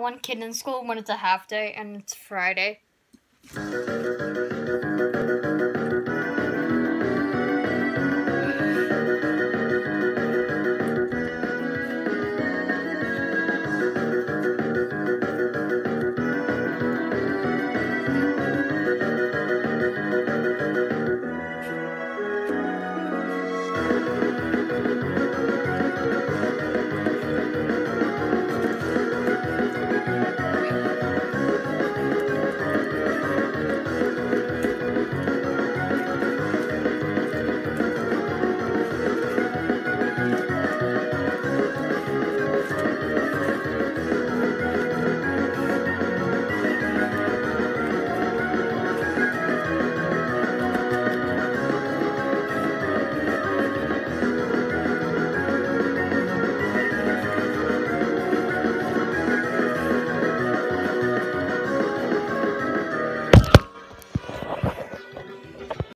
one kid in school when it's a half day and it's Friday.